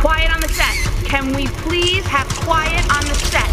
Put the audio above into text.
Quiet on the set. Can we please have quiet on the set?